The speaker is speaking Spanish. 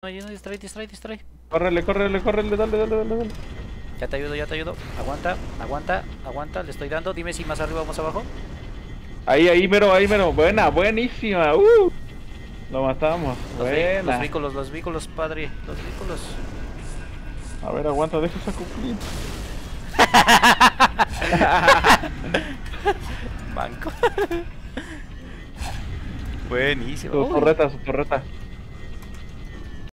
No, no, distrae, distrae, distrae. Córrele, córrele, córrele, dale, dale, dale, dale. Ya te ayudo, ya te ayudo. Aguanta, aguanta, aguanta, le estoy dando. Dime si más arriba o más abajo. Ahí, ahí, mero, ahí, mero. Buena, buenísima. Uh. Lo matamos. Los, Buena. los vínculos, los vínculos, padre. Los vínculos. A ver, aguanta, deja esa cumplir. Banco. Buenísimo. Su torreta, su torreta.